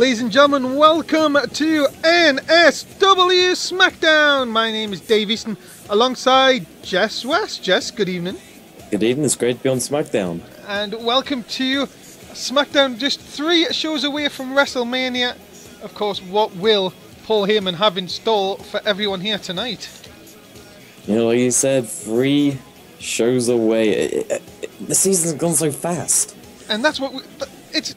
Ladies and gentlemen, welcome to NSW SmackDown. My name is Dave Easton, alongside Jess West. Jess, good evening. Good evening, it's great to be on SmackDown. And welcome to SmackDown, just three shows away from WrestleMania. Of course, what will Paul Heyman have in store for everyone here tonight? You know, like you said, three shows away. It, it, it, the season's gone so fast. And that's what we, it's.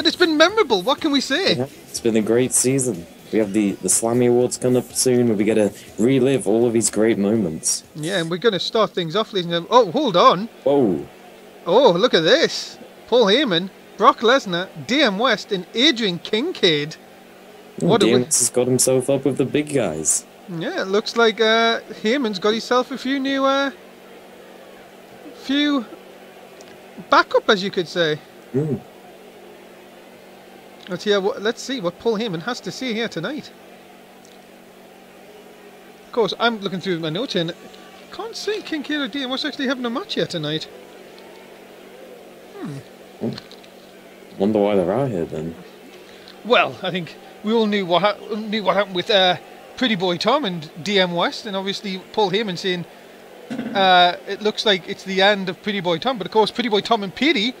But it's been memorable. What can we say? Yeah, it's been a great season. We have the the Slammy Awards coming up soon, where we get to relive all of these great moments. Yeah, and we're going to start things off, ladies and gentlemen. Oh, hold on. Whoa. Oh, look at this. Paul Heyman, Brock Lesnar, DM West, and Adrian Kincaid. What DM has got himself up with the big guys. Yeah, it looks like uh, Heyman's got himself a few new, uh, few backup, as you could say. Mm. Let's hear what, let's see what Paul Heyman has to say here tonight. Of course, I'm looking through my notes and can't see Kincaid or DM West actually having a match here tonight. Hmm. Wonder why they're out here then. Well, I think we all knew what ha- knew what happened with uh, Pretty Boy Tom and DM West, and obviously Paul Heyman saying uh, it looks like it's the end of Pretty Boy Tom. But of course, Pretty Boy Tom and Petey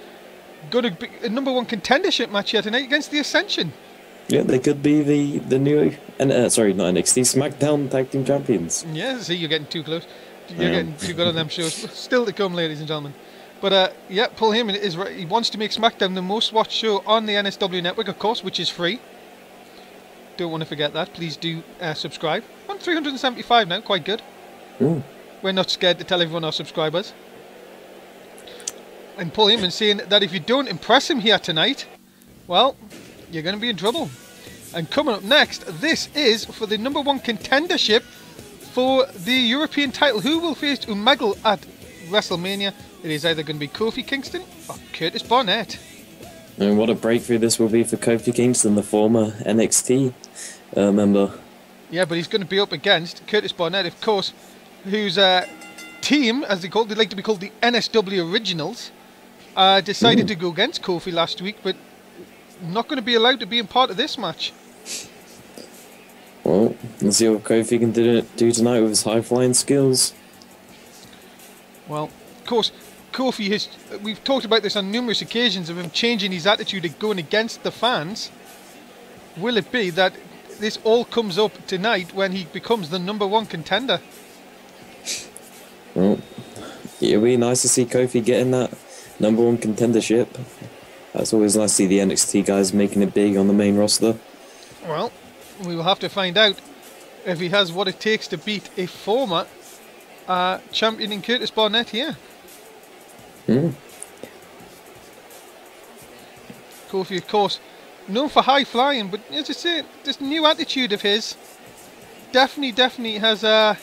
got a, a number one contendership match here tonight against the Ascension. Yeah, they could be the the new and uh, sorry, not NXT SmackDown Tag Team Champions. Yeah, see, you're getting too close. You're getting too good on them shows. Still to come, ladies and gentlemen. But uh, yeah, Paul Heyman is right. He wants to make SmackDown the most watched show on the NSW network, of course, which is free. Don't want to forget that. Please do uh, subscribe. On 375 now, quite good. Ooh. We're not scared to tell everyone our subscribers. And Paul Heyman saying that if you don't impress him here tonight, well, you're going to be in trouble. And coming up next, this is for the number one contendership for the European title. Who will face Umagal at WrestleMania? It is either going to be Kofi Kingston or Curtis Barnett. And what a breakthrough this will be for Kofi Kingston, the former NXT uh, member. Yeah, but he's going to be up against Curtis Barnett, of course, whose uh, team, as they call they like to be called the NSW Originals, uh, decided to go against Kofi last week, but I'm not going to be allowed to be in part of this match. Well, let's see what Kofi can do, do tonight with his high flying skills. Well, of course, Kofi has. We've talked about this on numerous occasions of him changing his attitude of going against the fans. Will it be that this all comes up tonight when he becomes the number one contender? Well, it'd be nice to see Kofi getting that number one contendership. That's always nice to see the NXT guys making it big on the main roster. Well, we will have to find out if he has what it takes to beat a former uh, champion in Curtis Barnett here. Hmm. Kofi, of course, known for high flying, but as I say, this new attitude of his definitely, definitely has uh,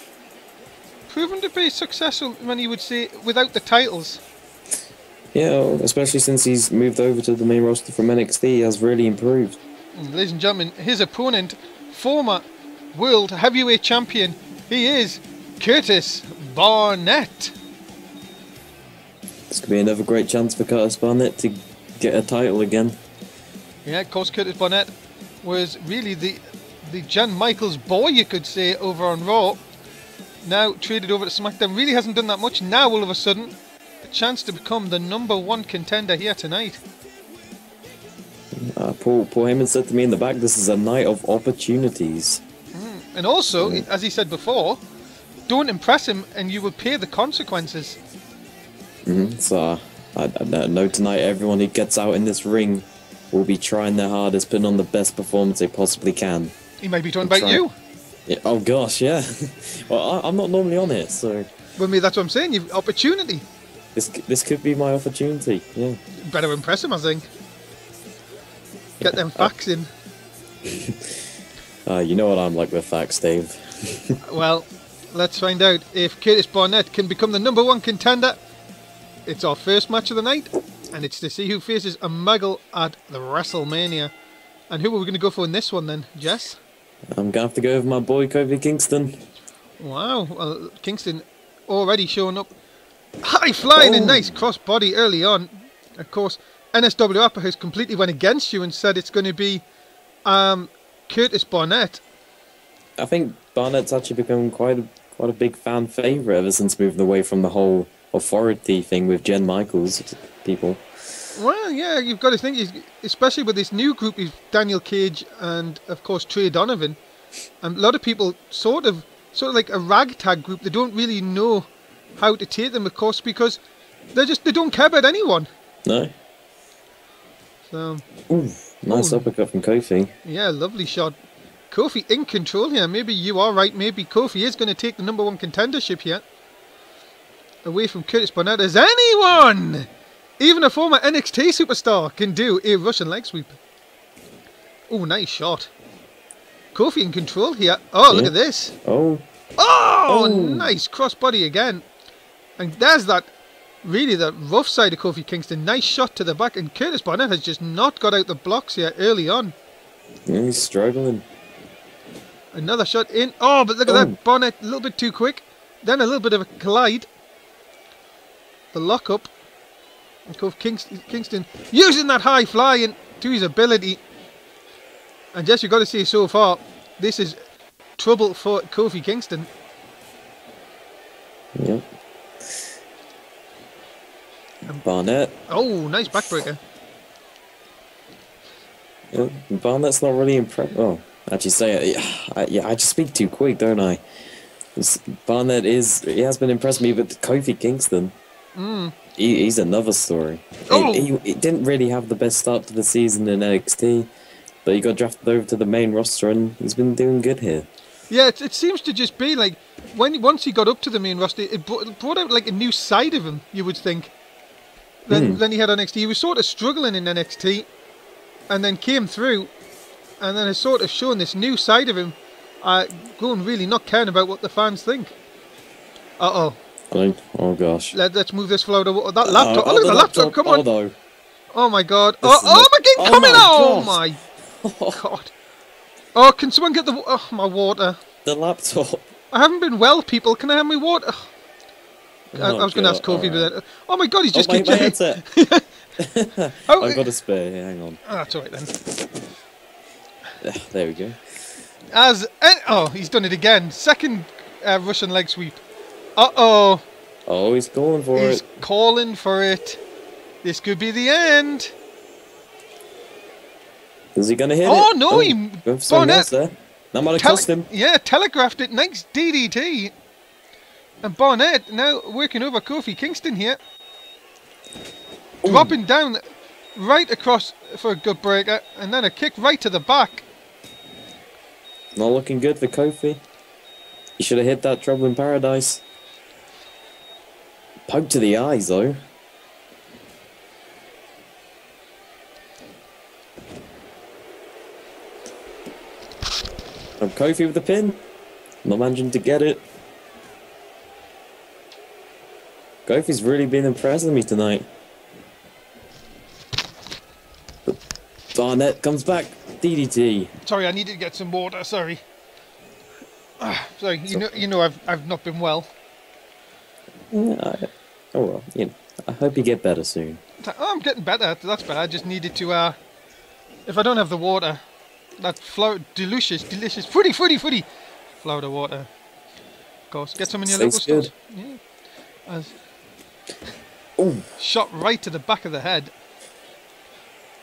proven to be successful when you would say without the titles. Yeah, especially since he's moved over to the main roster from NXT, he has really improved. Ladies and gentlemen, his opponent, former world heavyweight champion, he is Curtis Barnett. This could be another great chance for Curtis Barnett to get a title again. Yeah, of course, Curtis Barnett was really the the Jan Michaels boy, you could say, over on Raw. Now traded over to SmackDown, really hasn't done that much. Now all of a sudden, chance to become the number one contender here tonight. Uh, Paul, Paul Heyman said to me in the back, this is a night of opportunities. Mm. And also, yeah. as he said before, don't impress him and you will pay the consequences. Mm-hmm. So, I, I know tonight everyone who gets out in this ring will be trying their hardest, putting on the best performance they possibly can. He may be talking about you. Yeah, oh gosh, yeah. well, I, am not normally on it, so. Well, me, that's what I'm saying. You've opportunity. This this could be my opportunity. Yeah. Better impress him, I think. Get them facts in. uh, you know what I'm like with facts, Dave. well, let's find out if Curtis Barnett can become the number one contender. It's our first match of the night, and it's to see who faces a muggle at the WrestleMania. And who are we going to go for in this one then, Jess? I'm going to have to go with my boy Kofi Kingston. Wow, well, Kingston already showing up high flying oh. and nice cross body early on. Of course, NSW app has completely went against you and said it's going to be um, Curtis Barnett. I think Barnett's actually become quite a, quite a big fan favorite ever since moving away from the whole authority thing with Jen Michaels people. Well, yeah, you've got to think, especially with this new group, is Daniel Cage and of course Trey Donovan, and a lot of people sort of, sort of like a ragtag group. They don't really know how to take them, of course, because they just they don't care about anyone. No. So Ooh, nice Ooh. uppercut from Kofi. yeah, lovely shot. Kofi in control here. Maybe you are right. Maybe Kofi is going to take the number one contendership here. Away from Curtis Barnett as anyone, even a former NXT superstar, can do a Russian leg sweep. Oh, nice shot. Kofi in control here. Oh, look at this. Oh, Oh, Oh. nice crossbody again. And there's that, really, the rough side of Kofi Kingston. Nice shot to the back. And Curtis Barnett has just not got out the blocks here early on. yeah, he's struggling. Another shot in. Oh, but look at Oh. that. Barnett a little bit too quick. Then a little bit of a collide. The lock up. And Kofi Kingston, Kingston using that high flying to his ability. And just you've got to say so far, this is trouble for Kofi Kingston. Yep. Barnett. Oh, nice backbreaker. Yeah, Barnett's not really impressed. Oh, actually, say it. Yeah, I, yeah, I just speak too quick, don't I? Barnett is. He has been impressed me, but Kofi Kingston. Hmm. He, he's another story. He- Oh. He, he didn't really have the best start to the season in NXT, but he got drafted over to the main roster and he's been doing good here. Yeah, it, it seems to just be like when once he got up to the main roster, it brought, it brought out like a new side of him. You would think. Than, Hmm. than he had on NXT. He was sort of struggling in NXT, and then came through, and then has sort of shown this new side of him, uh, going really not caring about what the fans think. Uh oh. Oh gosh. Let, let's move this flow to oh, that laptop. Oh, Oh, look at the laptop. Come on. Oh. Oh my god. Oh, oh my god, oh coming my out. Oh my god. Oh, can someone get the oh, my water? The laptop. I haven't been well, people. Can I have my water? I, I Oh, was going to ask Kofi, alright. but oh my god, he's just oh, my, kicked my headset. Oh, I've got a spare. here, Hang on. ah, that's all right then. There we go. As oh, he's done it again. Second uh, Russian leg sweep. Uh oh, Oh, he's calling for he's it. calling for it. This could be the end. Is he gonna hit Oh, it? no, he- going for something Barnett-. That might have cost him. Yeah, telegraphed it. Nice DDT. And Barnett now working over Kofi Kingston here. Dropping down right across for a good breaker. Uh, and then a kick right to the back. Not looking good for Kofi. He should have hit that Trouble in Paradise. Poke to the eyes, though. From Kofi with the pin. Not managing to get it. Kofi's really been impressing me tonight. Barnett comes back. DDT. Sorry, I needed to get some water. Sorry. Ah, sorry, you know, you know, I've I've not been well. Yeah, I, oh well, you know, I hope you get better soon. Oh, I'm getting better. That's better. I just needed to. Uh, if I don't have the water, that flow delicious, delicious, fruity, fruity, fruity, Florida water. Of course, get some in your local Tastes stores. Yeah. As Ooh. shot right to the back of the head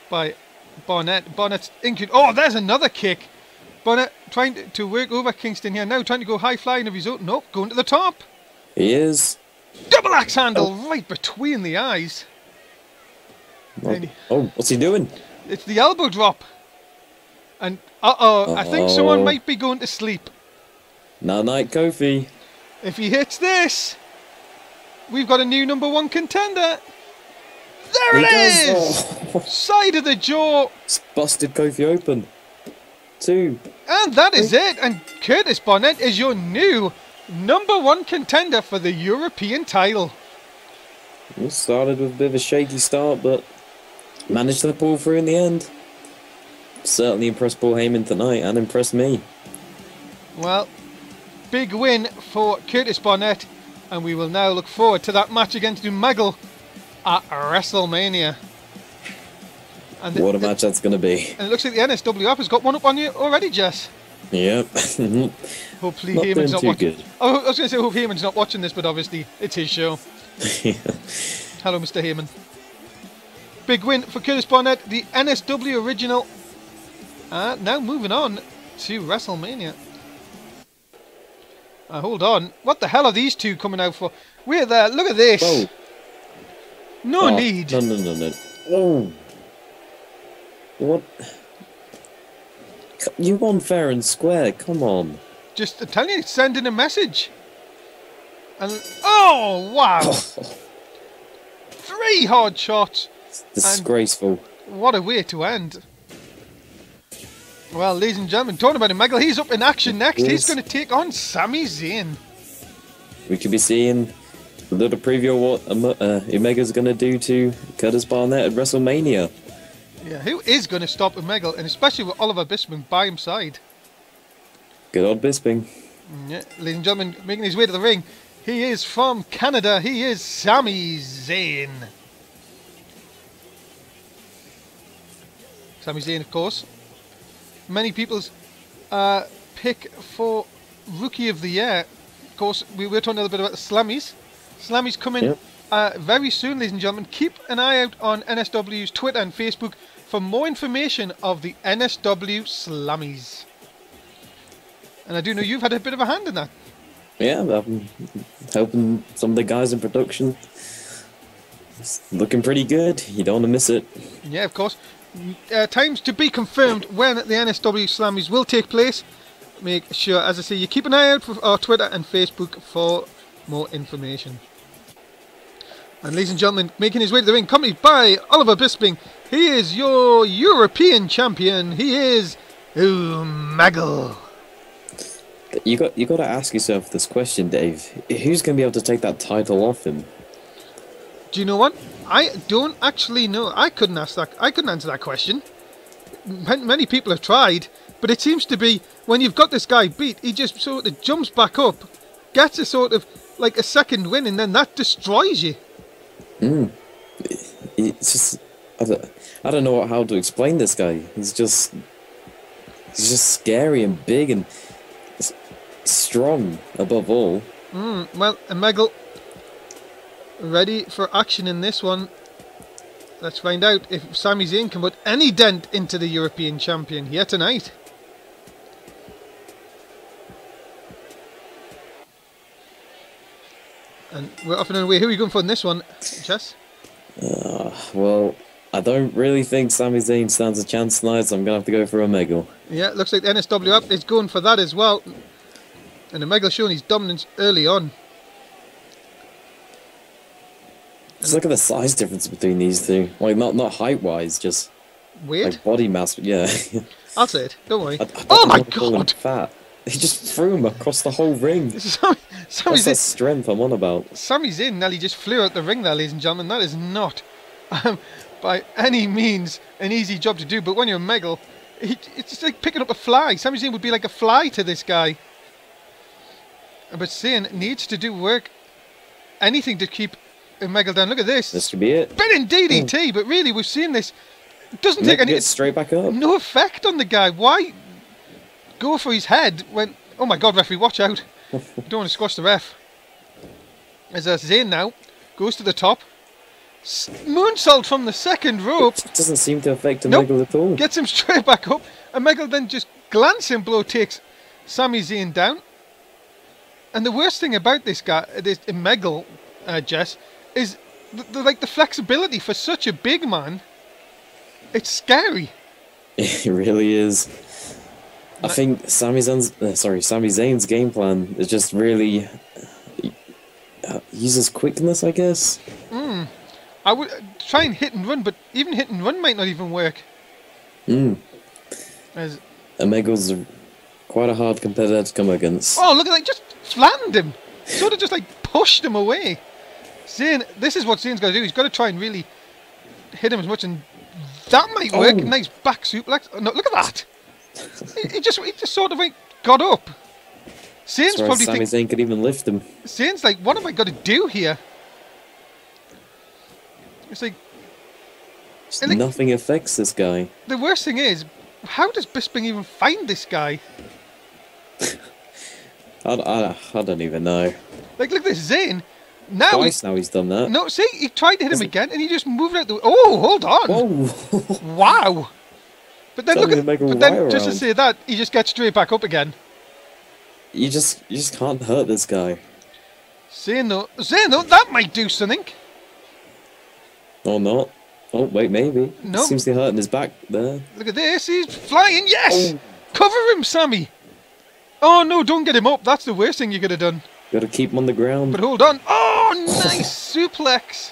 by Barnett. Barnett's injured. Oh, there's another kick. Barnett trying to, to work over Kingston here now, trying to go high flying of his own. Nope, going to the top. He is. Double axe handle right between the eyes. Oh, oh, what's he doing? It's the elbow drop. And uh oh, I think someone might be going to sleep. Now night Kofi. If he hits this, we've got a new number one contender. There He it does. is! Oh, Side of the jaw. it's busted Kofi open. Two. And that is it. And Curtis Barnett is your new number one contender for the European title. It started with a bit of a shaky start, but managed to pull through in the end. Certainly impressed Paul Heyman tonight and impressed me. Well, big win for Curtis Barnett. And we will now look forward to that match against Umagal at WrestleMania. And, What a match that's gonna be. and it looks like the NSWF has got one up on you already, Jess. Yep. Hopefully Not Heyman's not watching. good. Oh, I was going to say hope Heyman's not watching this, but obviously it's his show. Hello, Mr. Heyman. Big win for Curtis Barnett, the NSW original. Uh, now moving on to WrestleMania. Uh, hold on. What the hell are these two coming out for? We're there. Look at this. Whoa. No Oh, need. No, no, no, no. Whoa. What? You won fair and square. Come on. Just uh, telling you, sending a message. And oh wow, three hard shots. Disgraceful. What a way to end. Well, ladies and gentlemen, talking about Megal, he's up in action next. He's going to take on Sami Zayn. We could be seeing a little preview of what uh, Omega's gonna do to Curtis Barnett at WrestleMania. Yeah, who is going to stop Megal, and especially with Oliver Bisping by his side. Good old Bisping. Yeah, ladies and gentlemen, making his way to the ring, he is from Canada. He is Sami Zayn. Sami Zayn, of course. Many people's uh, pick for Rookie of the Year. Of course, we were talking a little bit about the Slammies. Slammies coming Yep. uh, very soon, ladies and gentlemen. Keep an eye out on NSW's Twitter and Facebook for more information of the NSW Slammies. And I do know you've had a bit of a hand in that. Yeah, I'm helping some of the guys in production. It's looking pretty good. You don't want to miss it. Yeah, of course. Uh, times to be confirmed when the NSW Slammies will take place. Make sure, as I say, you keep an eye out for our Twitter and Facebook for more information. And ladies and gentlemen, making his way to the ring, accompanied by Oliver Bisping, he is your European champion. He is Umagal. You got you got to ask yourself this question, Dave. Who's going to be able to take that title off him? Do you know what? I don't actually know. I couldn't ask that. I couldn't answer that question. Many people have tried, but it seems to be when you've got this guy beat, he just sort of jumps back up, gets a sort of like a second win, and then that destroys you. It's just I don't, I don't know how to explain this guy. He's just he's just scary and big and strong above all. Mm, well, and Megal ready for action in this one. Let's find out if Sami Zayn can put any dent into the European champion here tonight. And we're off and away. Who are we going for in this one, Jess? Uh, well, I don't really think Sami Zayn stands a chance tonight, so I'm gonna have to go for Omega. Yeah, looks like the NSW app is going for that as well. And Omega's showing his dominance early on. Just look at the size difference between these two. Like not not height wise, just weird. like body mass. But yeah. I'll say it. Don't worry. I, I oh my wanna call him god! Fat. He just threw him across the whole ring. Sami, That's that strength I'm on about. Sami Zayn nearly just flew out the ring there, ladies and gentlemen. That is not, um, by any means, an easy job to do. But when you're a Megal, he, it's just like picking up a fly. Sami Zayn would be like a fly to this guy. But Zayn needs to do work, anything to keep Megal down. Look at this. This should be it. been in DDT, but really we've seen this. It doesn't take any gets straight back up. no effect on the guy. Why go for his head when? Oh my God, referee, watch out! you don't want to squash the ref. As uh, Zayn now goes to the top, S- moonsault from the second rope, It doesn't seem to affect Nope. Omega at all. gets him straight back up, and Megal then just glancing blow takes Sami Zayn down. And the worst thing about this guy, this Megal, uh, Jess, is the, the, like the flexibility for such a big man. It's scary. It really is. I think Sami Zayn's uh, sorry, Sami Zayn's game plan is just really uh, uses quickness, I guess. I would uh, try and hit and run, but even hit and run might not even work. Mm. As, Omega's quite a hard competitor to come against. oh, look at that! Just flattened him. Sort of just like pushed him away. Zayn, this is what Zayn's got to do. He's got to try and really hit him as much, and that might work. Oh. Nice back suplex. Oh, no, look at that. he, he just, he just sort of like got up. Zayn's far probably Sami Zayn could even lift him. Zayn's like, what am I going to do here? It's like, it- nothing affects this guy. The worst thing is, how does Bisping even find this guy? I, I, I don't even know. Like, look at this, Zayn. Now, Twice now he's done that. no, see, he tried to hit him Isn't- again, and he just moved out the. Oh, hold on! Whoa! Oh. Wow! But then look at, to but then wire just to around. say that, he just gets straight back up again. you just you just can't hurt this guy. Zayn though, Zayn though, that might do something. Or not. Oh wait, maybe. No. Seems to be hurting his back there. Look at this, he's flying. Yes, Oh. cover him, Sami. Oh no, don't get him up. That's the worst thing you could have done. Gotta keep him on the ground. But hold on. Oh, nice suplex.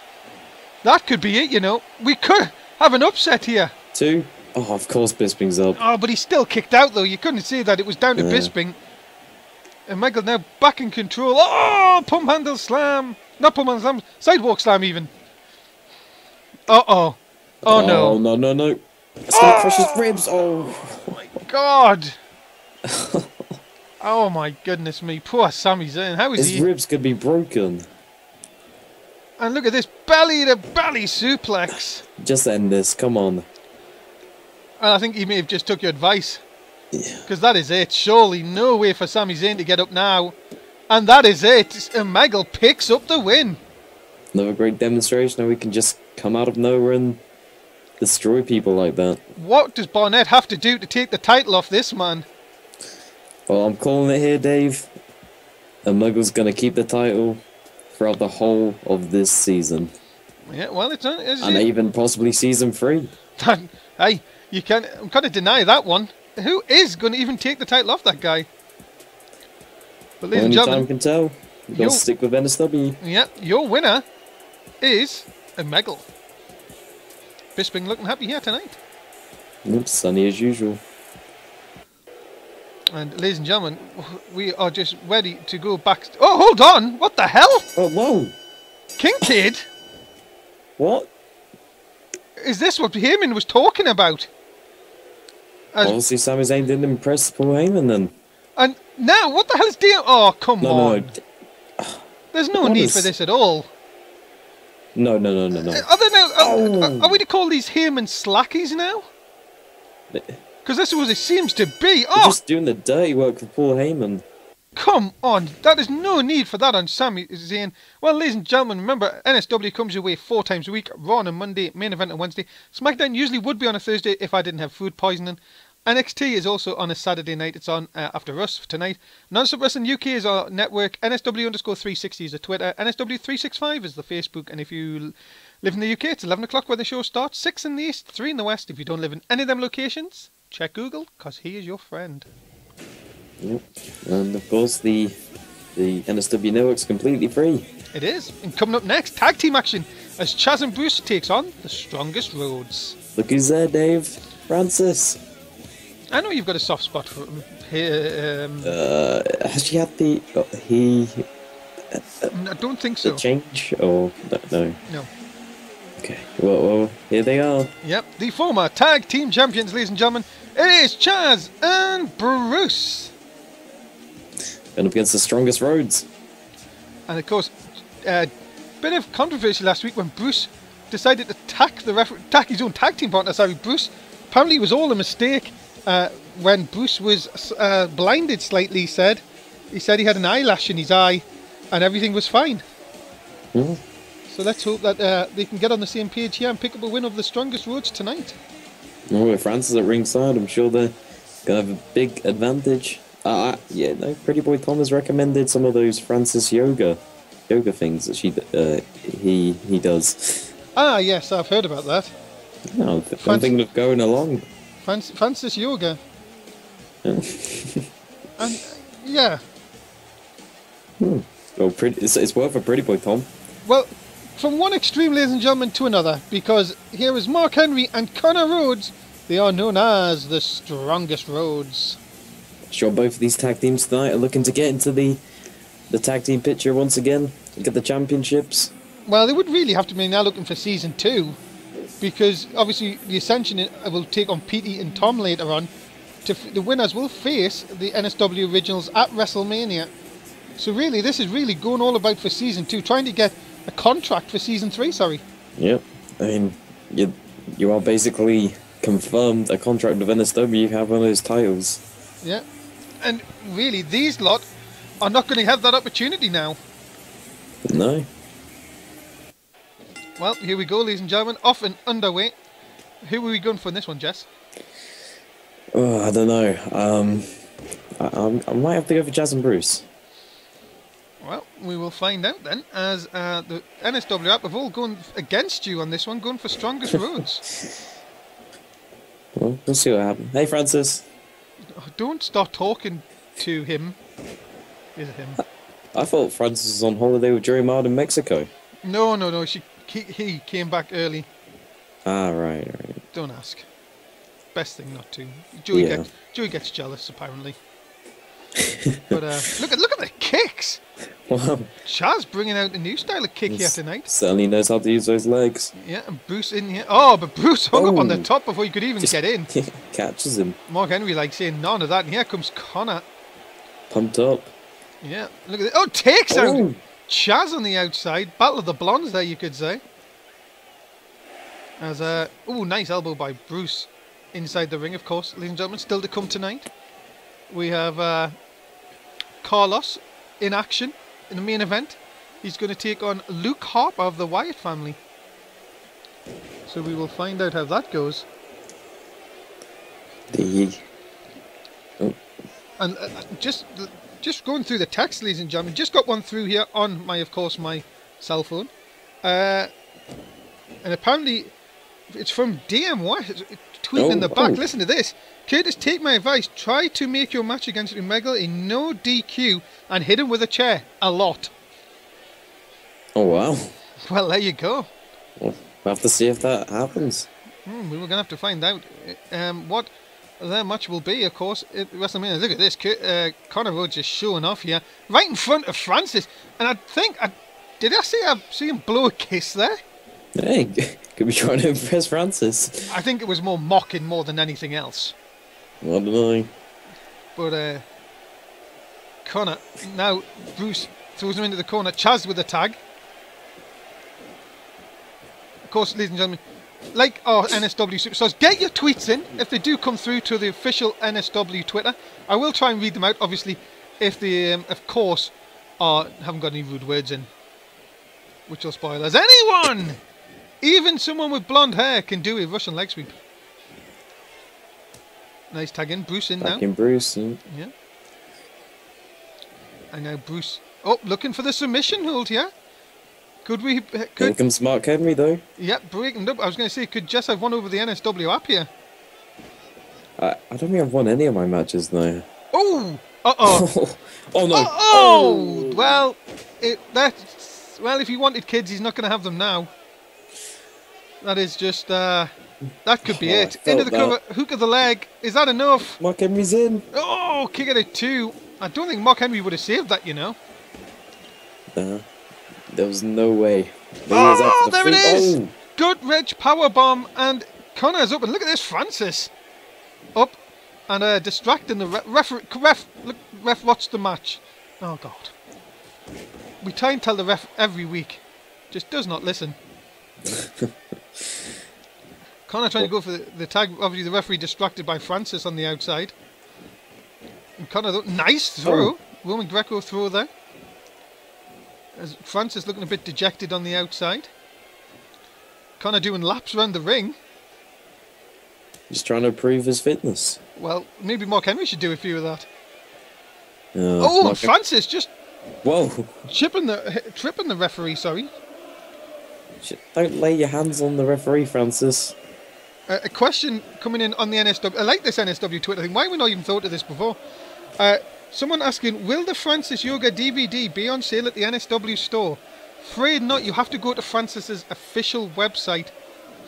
That could be it, you know. We could have an upset here. Two. Oh, of course Bisping's up. Oh, but he still kicked out, though. You couldn't see that. It was down to Yeah. Bisping. And Michael now back in control. Oh, pump handle slam. Not pump handle slam. Sidewalk slam, even. Uh oh. Oh, Oh no. no no no! It's gonna crush his ribs. Oh. My god. oh, my goodness me. Poor Sami Zayn. How is His he? ribs could be broken. And look at this belly to belly suplex. Just end this. Come on. And I think he may have just took your advice. Yeah. Because that is it. Surely no way for Sami Zayn to get up now. And that is it. And Michael picks up the win. Another great demonstration how we can just come out of nowhere and destroy people like that. What does Barnett have to do to take the title off this man? Well, I'm calling it here, Dave. And Muggle's gonna keep the title throughout the whole of this season, Yeah, well, it's not. It's and even possibly season three. hey, you can't. I'm going to deny that one. Who is going to even take the title off that guy? But ladies and Only time gentlemen, can tell. We've got to stick with NSW. yeah, your winner is a Meggle. Bisping looking happy here tonight. Oops, sunny as usual. And ladies and gentlemen, we are just ready to go back. Oh, hold on! What the hell? Oh, whoa! Kincaid? What? Is this what Heyman was talking about? As, Obviously, Sami Zayn didn't impress Paul Heyman then. and now, what the hell is deal? Oh, come No, on! no, There's no What need is- for this at all. no, no, no, no, no. Are there now? Are, Oh. are we to call these Heyman slackies now? Because this is what it seems to be. You're Oh, just doing the dirty work for Paul Heyman. come on! That is no need for that on Sami Zayn. Well, ladies and gentlemen, remember NSW comes your way four times a week: Raw on a Monday, main event on Wednesday. SmackDown usually would be on a Thursday if I didn't have food poisoning. NXT is also on a Saturday night. It's on uh, after us tonight. Non-Stop Wrestling UK is our network. NSW underscore 360 is the Twitter. NSW 365 is the Facebook. And if you live in the UK, it's 11 o'clock where the show starts. 6 in the east, 3 in the west. If you don't live in any of them locations, check Google, because he is your friend. Yep. And of course, the the NSW network's completely free. It is. And coming up next, tag team action as Chaz and Bruce takes on the strongest roads. Look who's there, Dave. Francis. I know you've got a soft spot for him. Here, um, Uh, has she had the uh, he I don't think the so. change or no? no. No. Okay. Well, well, here they are. Yep, the former tag team champions, ladies and gentlemen. It is Chaz and Bruce. Going up against the strongest roads. And of course, a bit of controversy last week when Bruce decided to attack the ref- attack his own tag team partner. Sorry, Bruce. Apparently, it was all a mistake. Uh, when Bruce was uh, blinded slightly, he said he said he had an eyelash in his eye, and everything was fine. Mhm. So let's hope that uh, they can get on the same page here and pick up a win over the strongest roads tonight. Oh, with Francis at ringside, I'm sure they're gonna have a big advantage. Uh, yeah, no, Pretty Boy Tom has recommended some of those Francis yoga, yoga things that she, uh, he he does. Ah, yes, I've heard about that. No, I'm thinking of going along. Francis, Francis Yoga. and yeah, Well, pretty, it's, it's worth a Pretty Boy Tom. Well, from one extreme, ladies and gentlemen, to another, because here is Mark Henry and Connor Rhodes. They are known as the strongest roads. Sure, both of these tag teams tonight are looking to get into the the tag team picture once again. Get the championships. Well, they would really have to be now looking for season two, because obviously the Ascension will take on Petey and Tom later on. To f- the winners will face the NSW Originals at WrestleMania. So really, this is really going all about for season two, trying to get a contract for season three. Sorry. Yep. I mean, you, you are basically confirmed a contract with NSW. You have one of those titles. Yeah. And really, these lot are not going to have that opportunity now. No. Well, here we go, ladies and gentlemen. Off and underway. Who are we going for in this one, Jess? Oh, I don't know. Um, I, I'm- I might have to go for Chaz and Bruce. Well, we will find out then, as uh, the NSW app have all gone against you on this one, going for strongest roads. Well, we'll see what happens. Hey, Francis. Oh, Don't start talking to him. Is it him? I thought Francis was on holiday with Jerry Mard in Mexico. No, no, no. She, he, he came back early. Ah, right, right. Don't ask. Best thing not to. Joey, Yeah. gets, Joey gets jealous, apparently. but uh, look at look at the kicks. Wow. Chaz bringing out a new style of kick here tonight. Certainly knows how to use those legs. Yeah, and Bruce in here. Oh, but Bruce hung up on the Oh. top before he could even get in. Catches him. Mark Henry like saying none of that, and here comes Connor. Pumped up. Yeah, look at it. Oh, takes out Oh. Chaz on the outside. Battle of the Blondes there, you could say. As a oh, nice elbow by Bruce inside the ring, of course, ladies and gentlemen. Still to come tonight, we have uh, Carlos in action in the main event. He's going to take on Luke Harper of the Wyatt family. So we will find out how that goes. The And uh, just just going through the text, ladies and gentlemen, just got one through here on my, of course, my cell phone. Uh, and apparently, it's from DM West, tweeting in Oh, the back. oh. Listen to this. Curtis, take my advice. Try to make your match against Umega a no DQ and hit him with a chair a lot. oh wow. Well, there you go. Well, we'll have to see if that happens. Hmm, we were going to have to find out um, what their match will be, of course, at WrestleMania. Look at this. Uh, Connor Rhodes just showing off here, right in front of Francis. And I think, I, did I see, I see him blow a kiss there? Hey, could be trying to impress Francis. I think it was more mocking more than anything else. I don't know. But uh, Connor, now Bruce throws him into the corner. Chaz with the tag. Of course, ladies and gentlemen, like our NSW superstars, get your tweets in if they do come through to the official NSW Twitter. I will try and read them out, obviously, if they, um, of course, are haven't got any rude words in, which will spoil us. Anyone, even someone with blonde hair, can do a Russian leg sweep. Nice tag in, Bruce in now. Back in Bruce. And Yeah. And now Bruce. Oh, looking for the submission hold here. Could we? uh, here Could comes Mark Henry though. yeah, breaking up. I was going to say, could Jess have won over the NSW app here? I, I don't think I've won any of my matches though. Oh, uh oh, Oh, oh no. oh. Well, it that's well. If he wanted kids, he's not going to have them now. That is just uh, that could be Oh, it. Into the cover, hook of the leg. Is that enough? Mark Henry's in. Oh, kick it at two. I don't think Mark Henry would have saved that, you know. Nah, there was no way. Oh, the there it free- is! Oh, Good Reg power bomb and Connor's up and look at this Francis up and uh, distracting the ref. Ref, ref look, ref watch the match. Oh God, we try and tell the ref every week, just does not listen. Connor trying to go for the, the tag. Obviously, the referee distracted by Francis on the outside. And Connor, though, nice throw. Roman Greco throw there. As Francis looking a bit dejected on the outside. Connor doing laps around the ring. Just trying to prove his fitness. Well, maybe Mark Henry should do a few of that. Uh, oh, Mark- Francis just Whoa! chipping the tripping the referee. Sorry. Don't lay your hands on the referee, Francis. Uh, a question coming in on the NSW. I like this NSW Twitter thing. Why have we not even thought of this before? Uh, someone asking, will the Francis Yoga DVD be on sale at the NSW store? Afraid not. You have to go to Francis's official website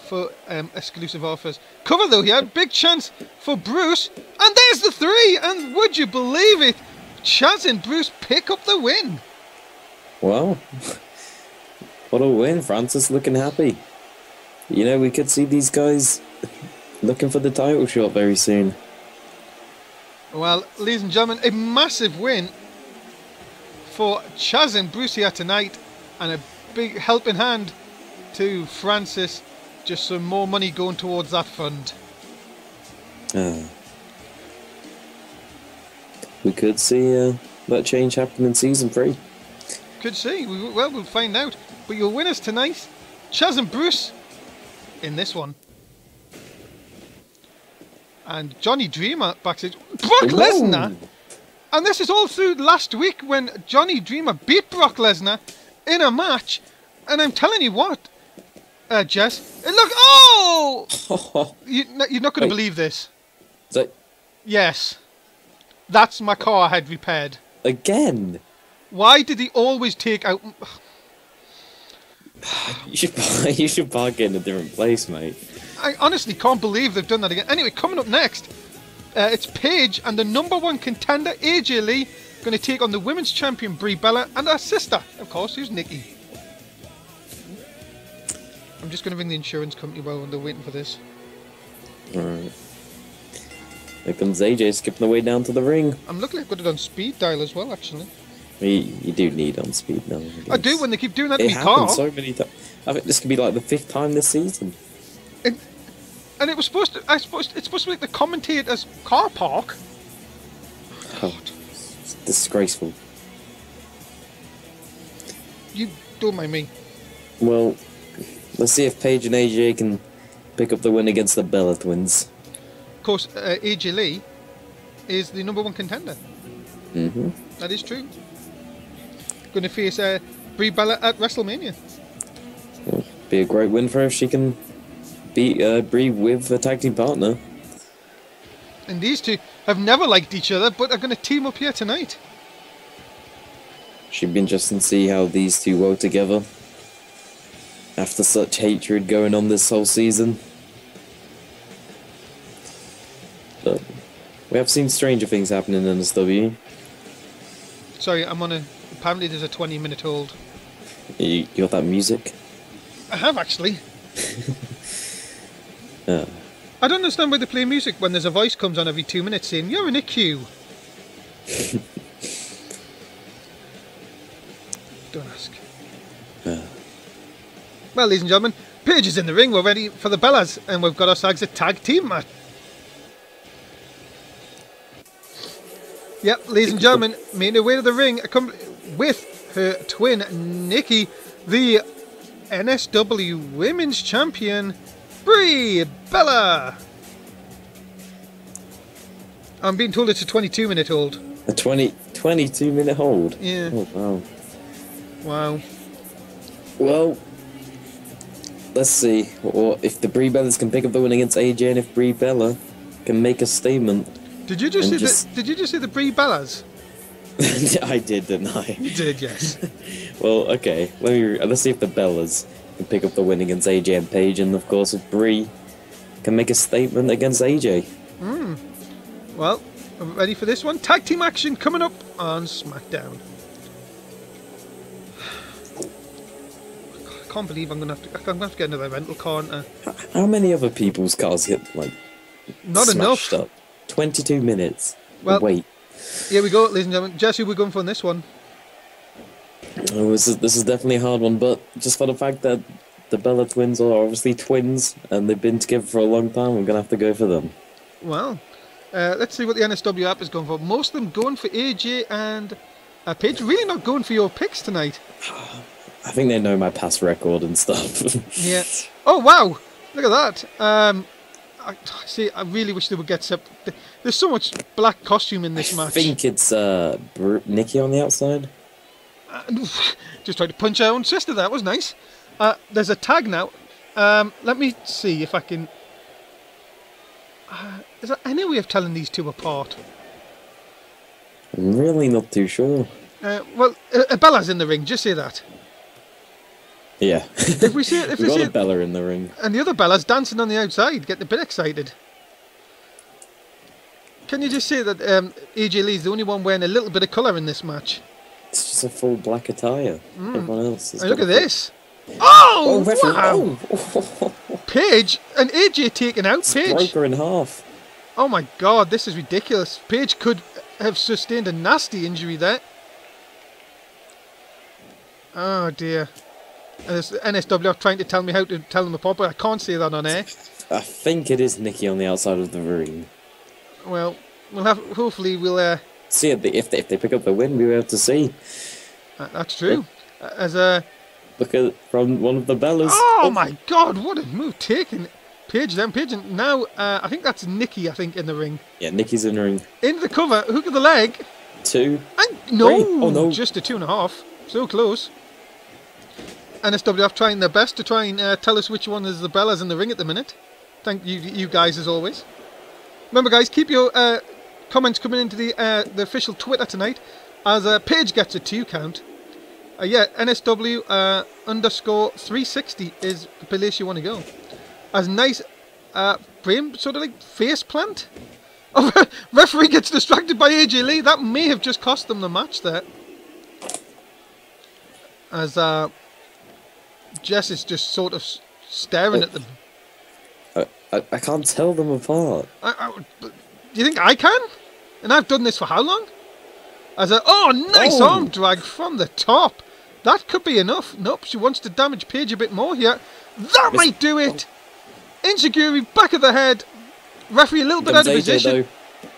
for um, exclusive offers. Cover though here, big chance for Bruce, and there's the three. And would you believe it? Chaz and Bruce pick up the win. Wow. What a win. Francis looking happy. You know, we could see these guys looking for the title shot very soon. Well, ladies and gentlemen, a massive win for Chaz and Bruce here tonight, and a big helping hand to Francis Just some more money going towards that fund. Uh, we could see uh, that change happen in season three. Could see. We, well, we'll find out. But your winners tonight, Chaz and Bruce, in this one. And Johnny Dreamer backstage. Brock. Lesnar! And this is all through last week when Johnny Dreamer beat Brock Lesnar in a match. And I'm telling you what, uh, Jess, it look. Oh! You, you're not going to believe this. so Yes. That's my car I had repaired. again, Why did he always take out. you should you should park it in a different place, mate. I honestly can't believe they've done that again. Anyway, coming up next, uh, it's Paige and the number one contender, AJ Lee, going to take on the women's champion, Brie Bella, and her sister, of course, who's Nikki. I'm just going to ring the insurance company while they're waiting for this. Alright. There comes AJ skipping the way down to the ring. I'm looking I've got it on speed dial as well, actually. You, you do need on speed now. I do when they keep doing that It to car. so many times. I think this could be like the fifth time this season. And, and it was supposed to. I suppose it's supposed to be the commentator's car park. Oh, it's disgraceful. You don't mind me. Well, let's see if Paige and AJ can pick up the win against the Bella twins. Of course, uh, AJ Lee is the number one contender. hmm That is true. Going to face uh, Brie Bella at WrestleMania. Be a great win for her if she can beat uh, Brie with a tag team partner. And these two have never liked each other, but are going to team up here tonight. Should be interesting to see how these two work together. After such hatred going on this whole season. But we have seen stranger things happening in NSW. Sorry, I'm on a. Apparently, there's a 20 minute hold. You, you got that music? I have actually. Yeah. Oh. I don't understand why they play music when there's a voice comes on every two minutes saying, You're in a queue. don't ask. Yeah. Well, ladies and gentlemen, Paige is in the ring. We're ready for the Bellas, and we've got ourselves a tag team match. Yep, ladies and gentlemen, making her way to the ring with her twin, Nikki, the NSW Women's Champion, Brie Bella. I'm being told it's a 22 minute hold. A 20, 22 minute hold. Yeah. Oh, wow. Wow. Well, let's see. Or if the Brie Bellas can pick up the win against AJ, and if Brie Bella can make a statement. Did you just see just- the Did you just see the Brie Bellas? I did, didn't I? You did, yes. Well, okay. Let me. Let's see if the Bellas can pick up the win against AJ and Paige, and of course, if Brie can make a statement against AJ. Hmm. Well, are ready for this one? Tag team action coming up on SmackDown. I can't believe I'm gonna have to. I'm gonna have to get another rental car. aren't I? H- How many other people's cars get like Not enough. up? Twenty-two minutes. Well- wait. Here we go, ladies and gentlemen. Jesse, we're going for this one. Oh, this is this is definitely a hard one, but just for the fact that the Bella twins are obviously twins and they've been together for a long time, we're gonna have to go for them. Well, uh, let's see what the NSW app is going for. Most of them going for AJ and uh, Paige. Really not going for your picks tonight. I think they know my past record and stuff. Yeah. Oh wow! Look at that. Um, I see. I really wish they would get sep- There's so much black costume in this I match. think it's uh Br- Nikki on the outside. Just tried to punch our own sister. That was nice. Uh, there's a tag now. Um, let me see if I can. Uh, is there any way of telling these two apart? I'm really not too sure. Uh, well, uh, Bella's in the ring. Just say that. Yeah. If we see it, if we we got see a Bella in the ring. and the other Bella's dancing on the outside, getting a bit excited. Can you just say that um, AJ Lee's the only one wearing a little bit of colour in this match? It's just a full black attire. Everyone else is. Look at this. Oh, Oh, wow! Oh, Paige and AJ taken out. broke her in half. Oh my god, this is ridiculous. Paige could have sustained a nasty injury there. Oh dear. And it's NSWF trying to tell me how to tell them apart, but I can't say that on air. I think it is Nikki on the outside of the ring. Well, we'll have. Hopefully, we'll. Uh, See if they, if they, if they pick up the win, we'll be able to see. that's true. Uh, As a. Look at from one of the Bellas. Oh my God! What a move taken. Paige then Paige, and now uh, I think that's Nikki I think in the ring Yeah, Nikki's in the ring. In the cover hook of the leg Two. and no, Three. Oh, no. just a two and a half so close NSWF trying their best to try and uh, tell us which one is the Bellas in the ring at the minute thank you you guys as always remember guys keep your uh, comments coming into the uh, the official Twitter tonight as uh, Paige gets a two count uh, yeah NSW uh, underscore 360 is the place you want to go as nice brain sort of like face plant. Oh, referee gets distracted by AJ Lee. That may have just cost them the match there. As uh Jess is just sort of staring at them. I, I, I can't tell them apart. Do you think I can? And I've done this for how long? As a oh nice Oh. arm drag from the top. That could be enough. Nope, she wants to damage Paige a bit more here. That Miss- might do it. enzuigiri back of the head. Referee a little bit out of position. though.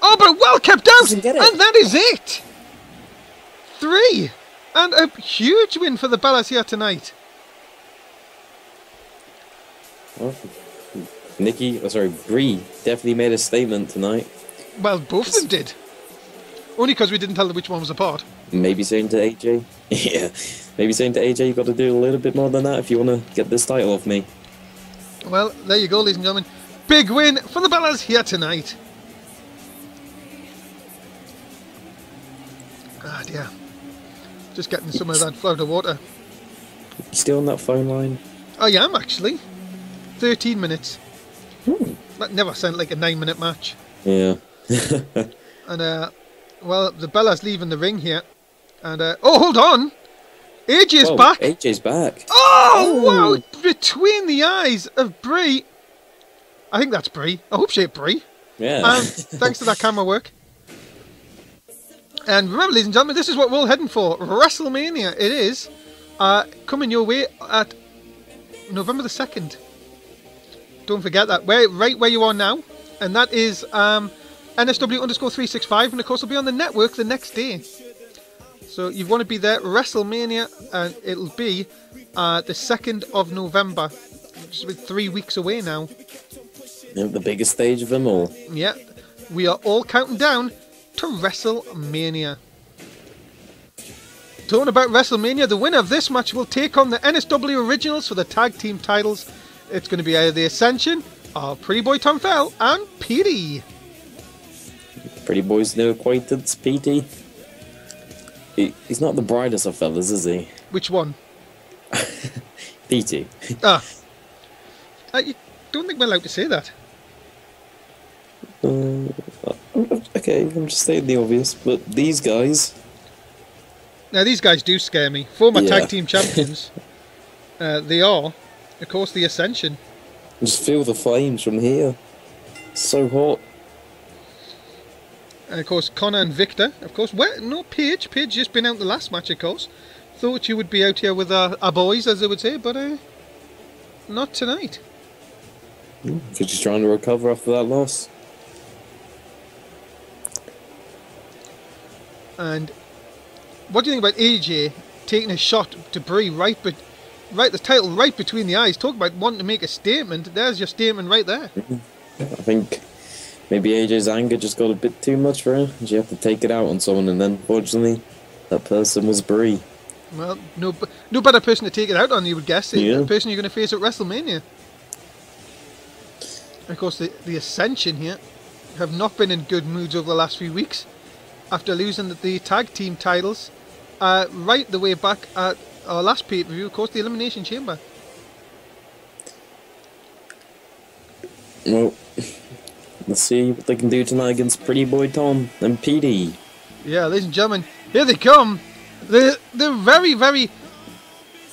Oh, but well kept out, Doesn't get it. and that is it. Three, and a huge win for the Bellas here tonight. Well, Nikki, oh, sorry, Brie definitely made a statement tonight. Well, both of them did. Only because we didn't tell them which one was apart. Maybe saying to AJ, yeah, maybe saying to AJ, you've got to do a little bit more than that if you want to get this title off me. Well, there you go, ladies and gentlemen. Big win for the Bellas here tonight. Ah, dear. Just getting some of that Florida water. You still on that phone line? I am actually. 13 minutes. Hmm. That never sounded like a nine minute match. Yeah. And, uh, well, the Bella's leaving the ring here. And, uh, oh, hold on! AJ is Whoa, back! AJ's back. Oh, Oh. wow! Between the eyes of Brie. I think that's Brie. I hope she ain't Brie. Yeah. Um, thanks to that camera work. And remember, ladies and gentlemen, this is what we're all heading for. WrestleMania. It is uh, coming your way at November the 2nd. Don't forget that. Where, right where you are now. And that is um, NSW underscore 365. And of course, it'll be on the network the next day. So you want to be there. WrestleMania. And it'll be uh, the 2nd of November. Which is about three weeks away now. The biggest stage of them all. Yeah, we are all counting down to WrestleMania. Talking about WrestleMania, the winner of this match will take on the NSW Originals for the tag team titles. It's going to be either the Ascension, or Pretty Boy Tom Fell, and Petey. Pretty boy's new acquaintance, Petey. He, he's not the brightest of fellas, is he? Which one? Petey. Ah. I don't think we're allowed to say that. Uh, okay, I'm just stating the obvious, but these guys, Now, these guys do scare me. Former Yeah. tag team champions. uh, they are, of course, the Ascension. just feel the flames from here. So hot. And of course, Connor and Victor. Of course, where, no Paige. Paige just been out the last match, of course. Thought you would be out here with our, our boys, as they would say, but uh, not tonight. So just trying to recover after that loss. And what do you think about AJ taking a shot to Brie right, but right the title right between the eyes? Talk about wanting to make a statement. There's your statement right there. I think maybe AJ's anger just got a bit too much for her. She had to take it out on someone, and then fortunately, that person was Brie. Well, no, no better person to take it out on, you would guess. The Yeah. person you're going to face at WrestleMania. Of course, the, the Ascension here have not been in good moods over the last few weeks after losing the, the tag team titles uh, right the way back at our last pay per view, of course, the Elimination Chamber. Well, let's see what they can do tonight against Pretty Boy Tom and Petey. Yeah, ladies and gentlemen, here they come. They're, they're very, very.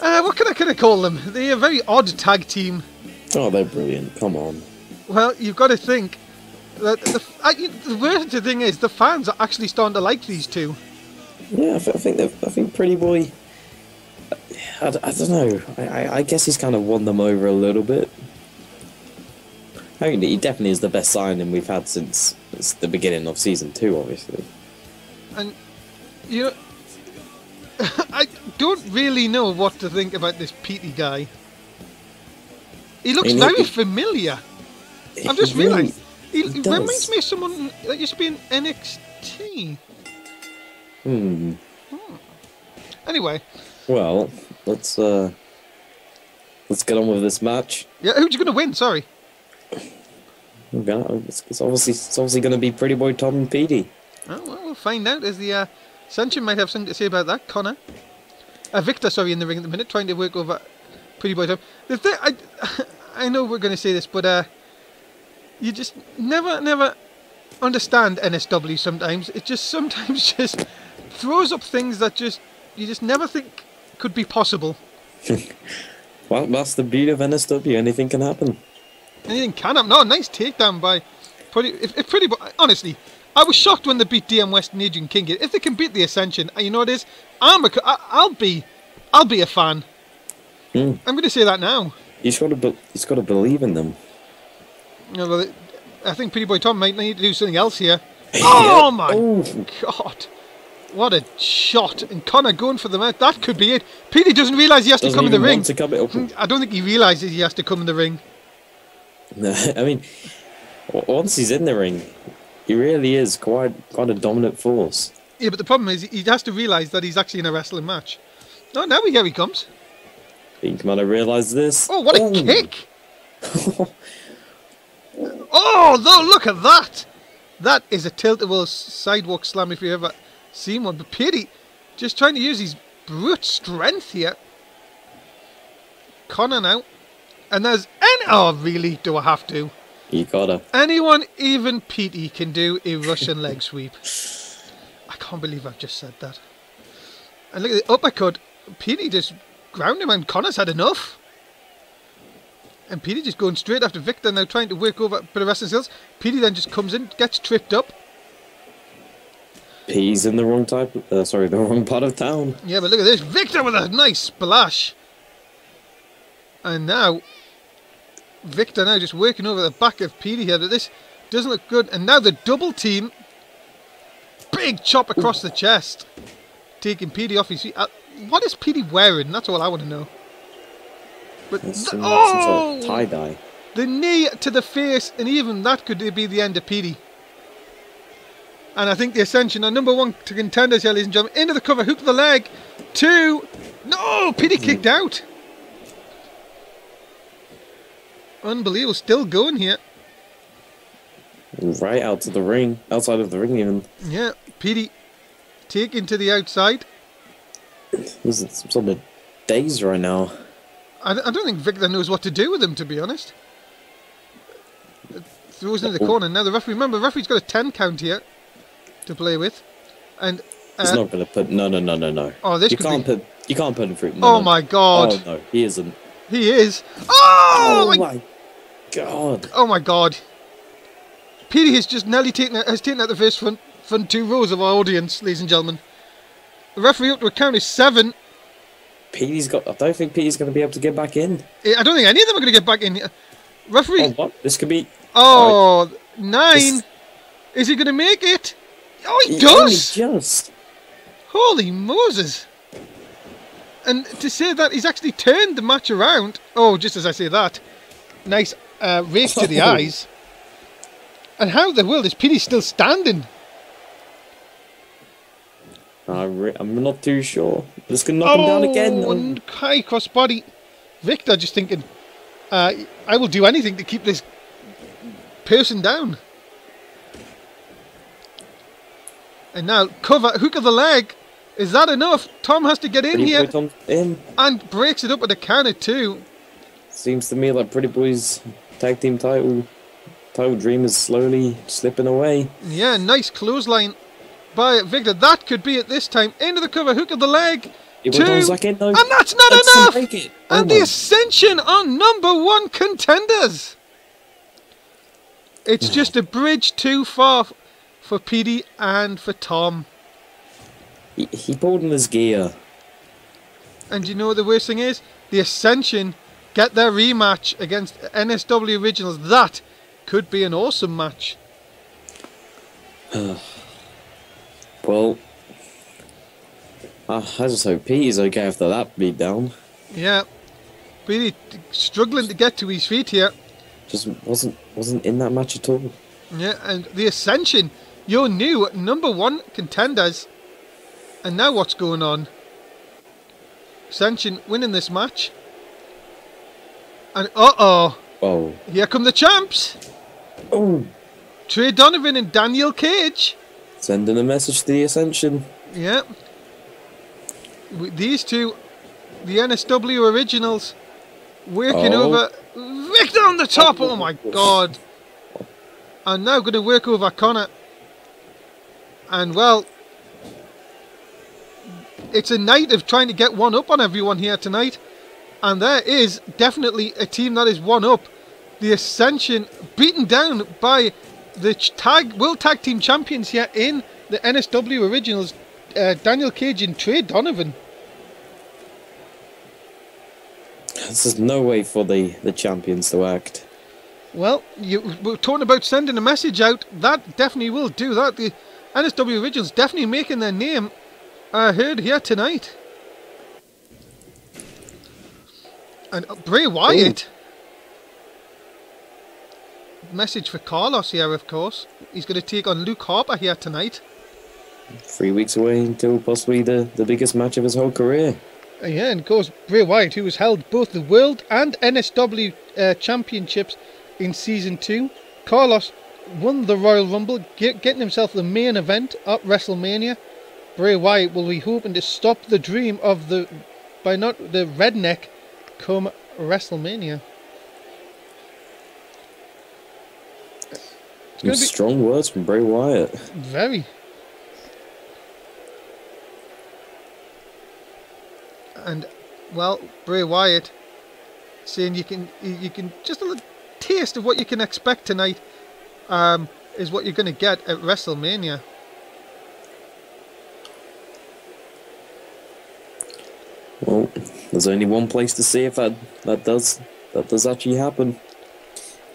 Uh, what can I, can I call them? They're a very odd tag team. Oh, they're brilliant. Come on. Well, you've got to think the, I, the worst thing is the fans are actually starting to like these two. Yeah, I, th- I think I think Pretty Boy. I, I don't know. I, I, guess he's kind of won them over a little bit. I mean, he definitely is the best signing we've had since, since the beginning of season two, obviously. And you know, I don't really know what to think about this Petey guy. He looks very familiar. I've just really- realised he, does. reminds me of someone that used to be in NXT. Hmm. Anyway, Well, let's uh, let's get on with this match. yeah, who's going to win? Sorry. Gonna, it's, it's obviously it's obviously going to be Pretty Boy Tom and Petey. Oh, well, we'll find out as the uh, might have something to say about that. Connor, uh, Victor, sorry, in the ring at the minute, trying to work over Pretty Boy Tom. The thing, I, I know we're going to say this, but uh, you just never, never understand NSW. Sometimes it just sometimes just throws up things that just you just never think could be possible. Well, that's the beauty of NSW. Anything can happen. Anything can happen. No, nice takedown by Pretty. If, if Pretty honestly, I was shocked when they beat DM West and Adrian King. If they can beat the Ascension, uh, you know what it is. I'm a, I, I'll be, I'll be a fan. Hmm. I'm going to say that now. He's got to be, he's got to believe in them. You know, I think Pretty Boy Tom might need to do something else here. Oh Yeah. my Oh. god! What a shot! And Connor going for the mouth. That could be it. Petey doesn't realise he has to Doesn't come in the ring. to come up. Hmm, I don't think he realises he has to come in the ring. No, I mean, once he's in the ring, he really is quite quite a dominant force. Yeah, but the problem is he has to realise that he's actually in a wrestling match. Oh, no, now here he comes. He might have realised this. Oh, what a kick! oh, though, look at that! That is a tiltable sidewalk slam if you've ever seen one. But Petey just trying to use his brute strength here. Connor now. And there's any. Oh, really? Do I have to? You gotta. Anyone, even Petey, can do a Russian leg sweep. I can't believe I've just said that. And look at the uppercut. Petey just ground him, and Connor's had enough. And Petey just going straight after Victor, now trying to work over a bit of wrestling skills. Petey then just comes in, gets tripped up. He's in the wrong type. Uh, sorry, the wrong part of town. Yeah, but look at this. Victor with a nice splash. And now, Victor now just working over the back of Petey here. But this doesn't look good. And now the double team. Big chop across the chest. Taking Petey off his feet. Uh, what is Petey wearing? That's all I want to know. But th- some, oh! some sort of tie dye. The knee to the face, and even that could be the end of Petey. And I think the Ascension are number one to contenders here, ladies and gentlemen. Into the cover, hook the leg. Two. No, Petey mm-hmm. kicked out. Unbelievable. Still going here. Right out to the ring, outside of the ring even. Yeah, Petey taken to the outside. This is some sort of daze right now. I, I don't think Victor knows what to do with him, to be honest. Throws into the corner. Now the referee, remember, the referee's got a 10 count here to play with. And. He's uh, not gonna put. No, no, no, no, no. Oh, this you can't be- put. You can't put him through. No, Oh no. my god. Oh no, he isn't. He is. Oh, Oh, my, my god. Oh my god. Petey has just nearly taken has taken out the first front front two rows of our audience, ladies and gentlemen. The referee up to a count is seven. Petey's got. I don't think Petey's gonna be able to get back in. I don't think any of them are going to get back in. Referee. Oh what? This could be. Oh, nine. This- Is he going to make it? Oh, he, he does. just. Holy Moses. And to say that he's actually turned the match around. Oh, just as I say that. Nice uh, rake to the Oh. eyes. And how the world is Petey still standing? I I'm not too sure. This could knock him down again. Oh, and high cross body. Victor just thinking, uh, I will do anything to keep this person down. And now cover hook of the leg. Is that enough? Tom has to get in Pretty here Boy in. and breaks it up with a counter too. Seems to me like Pretty Boy's tag team title title dream is slowly slipping away. Yeah, nice clothesline by Victor. That could be it this time. Into the cover, hook of the leg. It two, was like and that's not That's enough. Oh And the Ascension are number one contenders. It's just a bridge too far for Petey and for Tom. he, he pulled in his gear. And you know what the worst thing is? The Ascension get their rematch against NSW Originals. That could be an awesome match. Well, I, I just hope Pete okay after that beat down. Yeah. Really struggling to get to his feet here. Just wasn't wasn't in that match at all. Yeah, and the Ascension, your new number one contenders. And now what's going on? Ascension winning this match. And uh oh, Oh, here come the champs. oh, Trey Donovan and Daniel Cage. Sending a message to the Ascension. Yeah. These two, the NSW originals, working Oh. over Victor on the top. Oh my god. And now going to work over Connor. And well, it's a night of trying to get one up on everyone here tonight. And there is definitely a team that is one up. The Ascension beaten down by the tag World Tag Team Champions here in the NSW Originals, uh, Daniel Cage and Trey Donovan. This is no way for the the champions to act. Well, you were talking about sending a message out. That definitely will do that. The NSW Originals definitely making their name uh, heard here tonight. And uh, Bray Wyatt. Message for Carlos here, of course. He's going to take on Luke Harper here tonight. Three weeks away until possibly the, the biggest match of his whole career. Uh, Yeah, and of course Bray Wyatt, who has held both the World and NSW uh, Championships in Season 2. Carlos won the Royal Rumble, get, getting himself the main event at WrestleMania. Bray Wyatt will be hoping to stop the dream of the, by not the redneck, come WrestleMania. It's Some going to be strong words from Bray Wyatt. very. And well, Bray Wyatt saying you can you can just a little taste of what you can expect tonight um, is what you're going to get at WrestleMania. Well, there's only one place to see if that that does that does actually happen.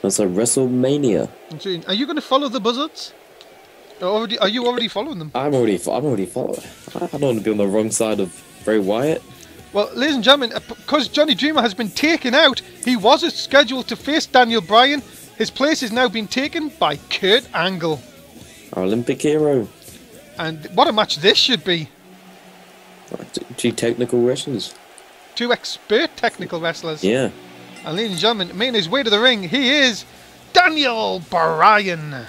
That's a WrestleMania. Are you going to follow the buzzards? Or Already, are you already following them? I'm already I'm already following. I I don't want to be on the wrong side of Bray Wyatt. Well, ladies and gentlemen, uh, because Johnny Dreamer has been taken out, he was scheduled to face Daniel Bryan. His place has now been taken by Kurt Angle. Our Olympic hero. And what a match this should be. Two technical wrestlers. Two expert technical wrestlers. Yeah. And ladies and gentlemen, making his way to the ring, he is Daniel Bryan.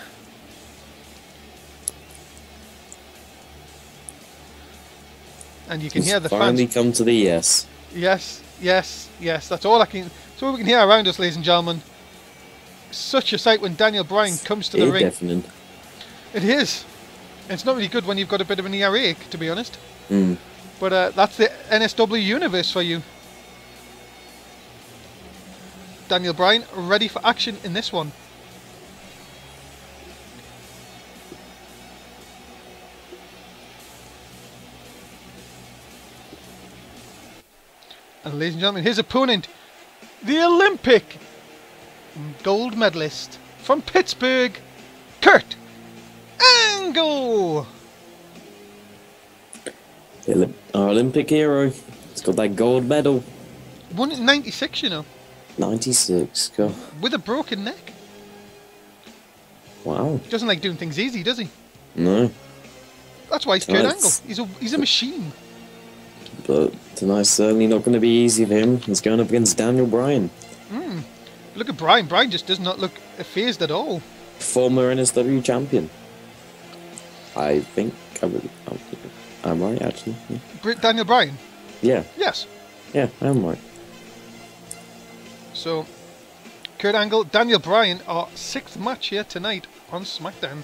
And you can hear the finally fans. come to the yes. Yes, yes, yes. That's all I can. That's all we can hear around us, ladies and gentlemen. Such a sight when Daniel Bryan comes to the ring. deafening. It is. It's not really good when you've got a bit of an earache, to be honest. Mm. But uh, that's the NSW universe for you. Daniel Bryan ready for action in this one. And ladies and gentlemen, his opponent, the Olympic gold medalist from Pittsburgh, Kurt Angle. Our Olympic hero. He's got that gold medal. Won it in 96, you know, 96. God. with a broken neck. Wow. He doesn't like doing things easy, does he? No. That's why he's Kurt Angle. He's a he's a machine. But tonight's certainly not going to be easy for him. He's going up against Daniel Bryan, hmm. Look at Bryan. Bryan just does not look phased at all. former NSW champion. I think I would, I'm, I'm right, actually. Br- Daniel Bryan. Yeah, Yes. yeah, I'm right. So, Kurt Angle, Daniel Bryan, our sixth match here tonight on SmackDown.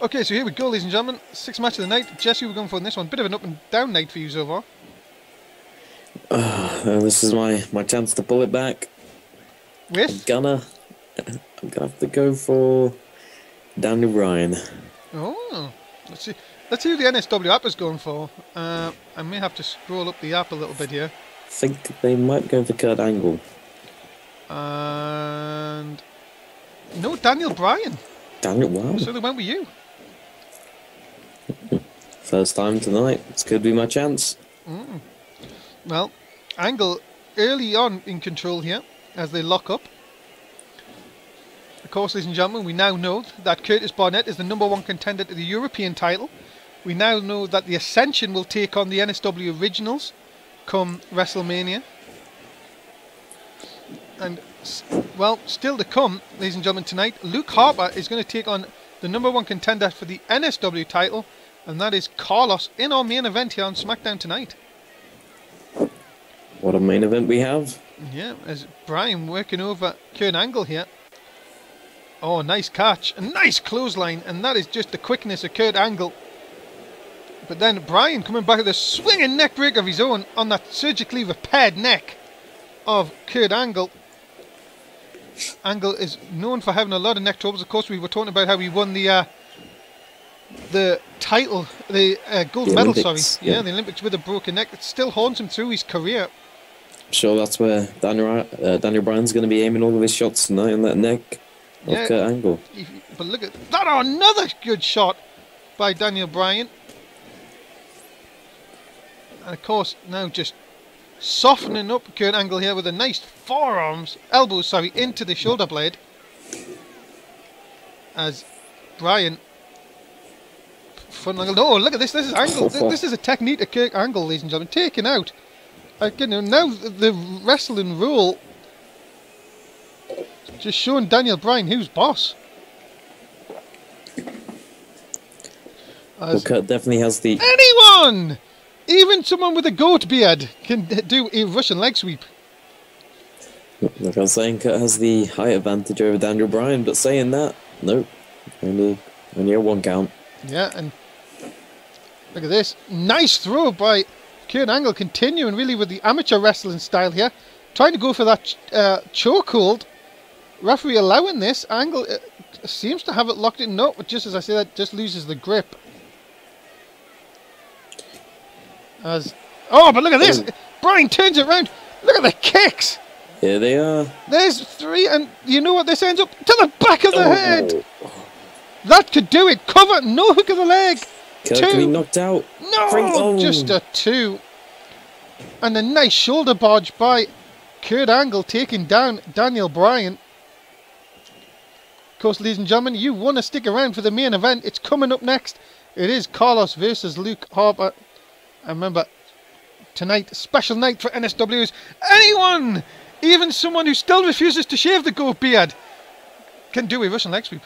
Okay, so here we go, ladies and gentlemen. Sixth match of the night. Jesse, we're going for in this one. Bit of an up and down night for you so far. Uh, this is my, my chance to pull it back. I'm With gonna, I'm gonna have to go for Daniel Bryan. Oh, let's see. Let's see who the NSW app is going for. Uh, I may have to scroll up the app a little bit here. I think they might go for Kurt Angle. And no, Daniel Bryan. Daniel, wow. So they went with you. First time tonight. This could be my chance. Well, Angle early on in control here as they lock up. Course, ladies and gentlemen, we now know that Curtis Barnett is the number one contender to the European title. We now know that the Ascension will take on the NSW Originals come WrestleMania. And, well, still to come, ladies and gentlemen, tonight, Luke Harper is going to take on the number one contender for the NSW title, and that is Carlos in our main event here on SmackDown tonight. What a main event we have. Yeah, as Bryan working over Kurt Angle here. Oh, nice catch. A nice clothesline, and that is just the quickness of Kurt Angle. But then Bryan coming back with a swinging neck break of his own on that surgically repaired neck of Kurt Angle. Angle is known for having a lot of neck troubles. Of course, we were talking about how he won the uh, the title, the uh, gold The medal. Olympics, sorry, yeah. yeah. the Olympics with a broken neck. It still haunts him through his career. Sure, that's where Daniel, uh, Daniel Bryan's going to be aiming all of his shots tonight on that neck of Yeah. Kurt Angle. If, but look at that! Oh, another good shot by Daniel Bryan. And of course, now just softening up Kurt Angle here with a nice forearms, elbows, sorry, into the shoulder blade. As Bryan front angle. Oh, look at this! This is angle. Th- This is a technique of Kurt Angle, ladies and gentlemen. Taken out. Uh, you know, now the wrestling rule just showing Daniel Bryan who's boss. Well, As Kurt definitely has the. anyone, even someone with a goat beard, can do a Russian leg sweep. Like I was saying, Kurt has the height advantage over Daniel Bryan, but saying that, nope. Only, only a one count. Yeah, and look at this nice throw by Kurt Angle, continuing really with the amateur wrestling style here, trying to go for that ch- uh, chokehold. Referee allowing this Angle seems to have it locked in. No, but just as I say that, just loses the grip. As oh, but look at this! Oh. Bryan turns it around. Look at the kicks. Here they are. There's three, and you know what this ends up to the back of the Oh, head. That could do it. Cover, no hook of the leg. Kurt Two. can knocked out. No, oh. just a two. And a nice shoulder barge by Kurt Angle taking down Daniel Bryan. Of course, ladies and gentlemen, you want to stick around for the main event. It's coming up next. It is Carlos versus Luke Harper. I remember, tonight, special night for NSWs. Anyone, even someone who still refuses to shave the goat beard, can do a Russian leg sweep.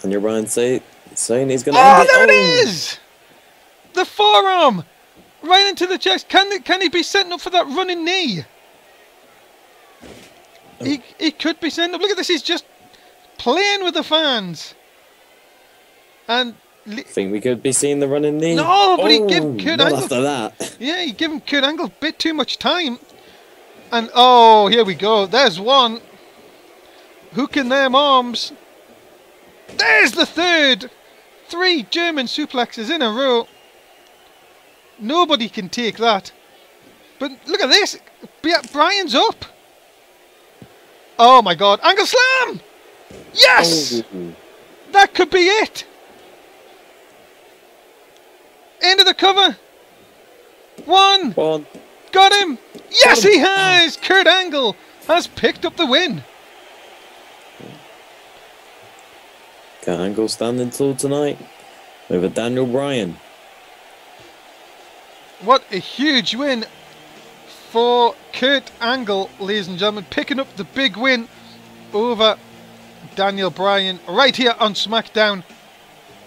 Daniel Bryan say, saying he's going to Oh, ah, it. there it oh. is! The forearm! Right into the chest. Can, can he be setting up for that running knee? He, he could be setting up. Look at this. He's just playing with the fans. And I think we could be seeing the running knee. No, but he give Oh, Kurt Angle- after that. yeah, he gave him Kurt Angle a bit too much time. And oh, here we go. There's one. Hooking them arms. There's the third. Three German suplexes in a row. Nobody can take that. But look at this. Bryan's up. Oh my god. Angle slam! Yes! Oh. That could be it. Into the cover. One. One. Got him! Yes, Got him. he has! Kurt Angle has picked up the win. Kurt Angle standing tall tonight over Daniel Bryan. What a huge win for Kurt Angle, ladies and gentlemen, picking up the big win over Daniel Bryan right here on SmackDown.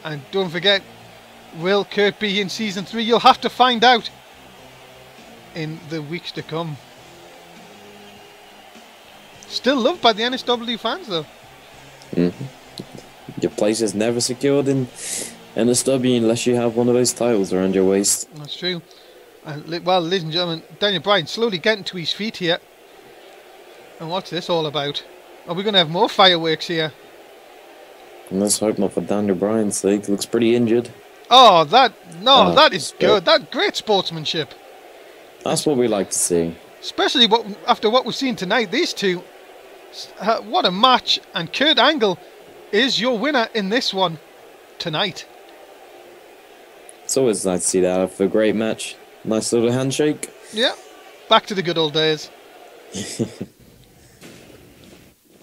And don't forget, will Kurt be in season three? You'll have to find out in the weeks to come. Still loved by the NSW fans, though. Mm-hmm. Your place is never secured in NSW unless you have one of those titles around your waist. That's true. And well, ladies and gentlemen, Daniel Bryan slowly getting to his feet here. And what's this all about? Are we going to have more fireworks here? And let's hope not for Daniel Bryan's sake. Looks pretty injured. Oh, that no, Oh, that is good. That great sportsmanship, That's what we like to see. especially what after what we've seen tonight. These two, uh, what a match! And Kurt Angle is your winner in this one tonight. It's always nice to see that after a great match. Nice little handshake. Yeah, back to the good old days.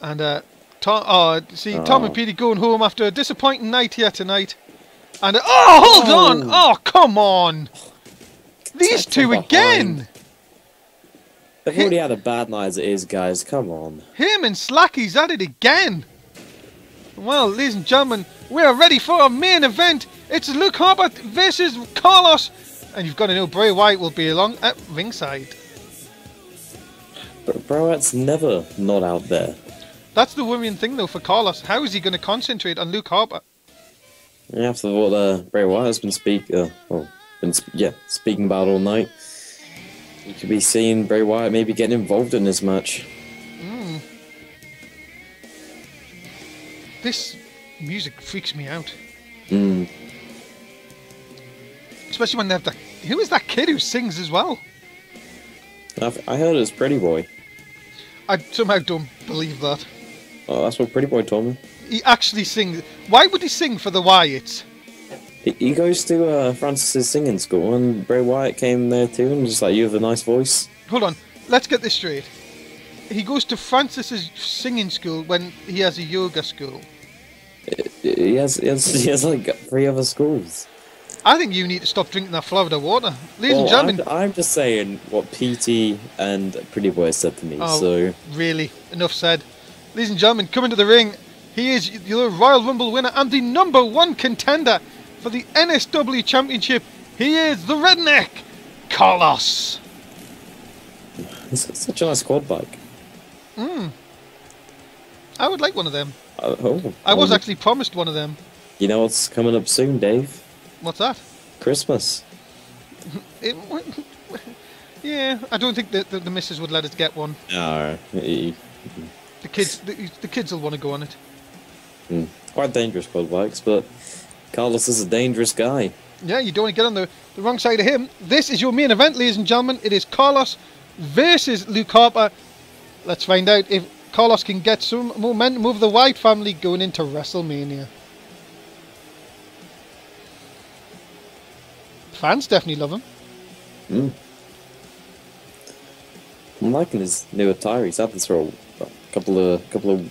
and uh, Tom, oh, see Tom and Oh. Petey going home after a disappointing night here tonight. And uh, oh, hold Oh. on! Oh, come on! These two again. They've already had a bad night as it is, guys. Come on. Him and Slacky's at it again. Well, ladies and gentlemen, we are ready for our main event. It's Luke Harper versus Carlos, and you've got to know Bray Wyatt will be along at ringside. But Bray Wyatt's never not out there. That's the worrying thing, though, for Carlos. How is he going to concentrate on Luke Harper? Yeah, After what uh, Bray Wyatt has been speak, uh, well, been sp- yeah, speaking about all night, you could be seeing Bray Wyatt maybe getting involved in this match. This music freaks me out, Mm. especially when they have that. Who is that kid who sings as well? I've, I heard it was Pretty Boy. I somehow don't believe that. Oh, that's what Pretty Boy told me. He actually sings. Why would he sing for the Wyatts? He, he goes to uh, Francis's singing school, and Bray Wyatt came there too, and just like you have a nice voice. Hold on, let's get this straight. He goes to Francis's singing school when he has a yoga school. He has, he has, he has like three other schools. I think you need to stop drinking that Florida water. Ladies Well, and gentlemen, I'm, I'm just saying what Petey and Pretty Boy said to me. Oh. So really, enough said. Ladies and gentlemen, coming to the ring, he is the Royal Rumble winner and the number one contender for the NSW Championship. He is the redneck, Carlos. it's such a nice quad bike. I would like one of them. Uh, oh, I was um, actually promised one of them. You know what's coming up soon, Dave? What's that? Christmas. It, yeah, I don't think that the, the missus would let us get one. No, he- The kids, the, the kids will want to go on it. hmm, quite dangerous quad bikes, but Carlos is a dangerous guy. Yeah, you don't want to get on the, the wrong side of him. This is your main event, ladies and gentlemen. It is Carlos versus Luke Harper. Let's find out if Carlos can get some momentum over the Wyatt family going into WrestleMania. Fans definitely love him. Hmm. I'm liking his new attire. He's had this for a couple of couple of